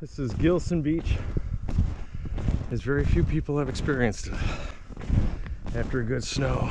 This is Gilson Beach, as very few people have experienced it after a good snow.